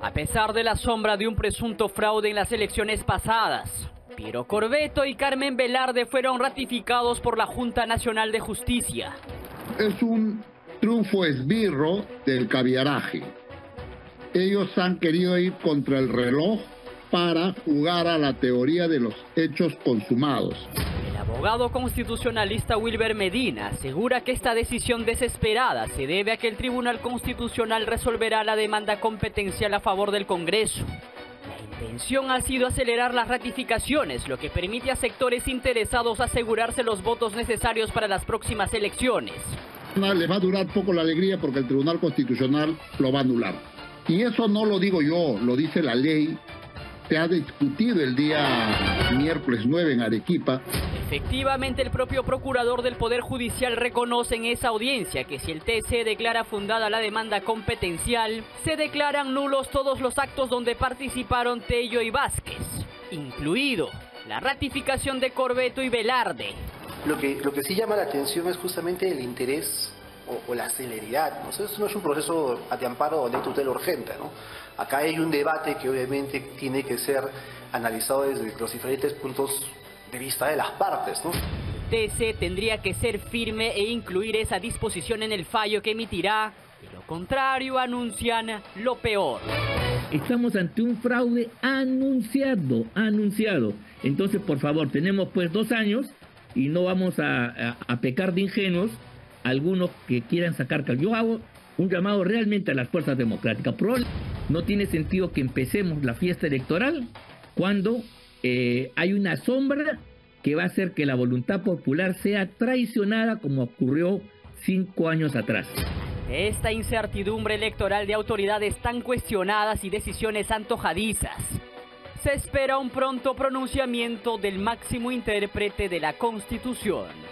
A pesar de la sombra de un presunto fraude en las elecciones pasadas, Piero Corbeto y Carmen Velarde fueron ratificados por la Junta Nacional de Justicia. Es un triunfo esbirro del caviaraje. Ellos han querido ir contra el reloj para jugar a la teoría de los hechos consumados. Abogado constitucionalista Wilber Medina asegura que esta decisión desesperada se debe a que el Tribunal Constitucional resolverá la demanda competencial a favor del Congreso. La intención ha sido acelerar las ratificaciones, lo que permite a sectores interesados asegurarse los votos necesarios para las próximas elecciones. Le va a durar poco la alegría porque el Tribunal Constitucional lo va a anular. Y eso no lo digo yo, lo dice la ley se ha discutido el día miércoles 9 en Arequipa. Efectivamente, el propio procurador del Poder Judicial reconoce en esa audiencia que si el TC declara fundada la demanda competencial, se declaran nulos todos los actos donde participaron Tello y Vázquez, incluido la ratificación de Corbeto y Velarde. Lo que, lo que sí llama la atención es justamente el interés o, la celeridad. ¿no? Eso no es un proceso de amparo o de tutela urgente. ¿no? Acá hay un debate que obviamente tiene que ser analizado desde los diferentes puntos de vista de las partes. ¿no? TC tendría que ser firme e incluir esa disposición en el fallo que emitirá. De lo contrario, anuncian lo peor. Estamos ante un fraude anunciado, anunciado. Entonces, por favor, tenemos pues dos años y no vamos a, a pecar de ingenuos algunos que quieran sacar Yo hago un llamado realmente a las fuerzas democráticas. no tiene sentido que empecemos la fiesta electoral cuando eh, hay una sombra que va a hacer que la voluntad popular sea traicionada como ocurrió cinco años atrás. Esta incertidumbre electoral de autoridades tan cuestionadas y decisiones antojadizas. Se espera un pronto pronunciamiento del máximo intérprete de la Constitución.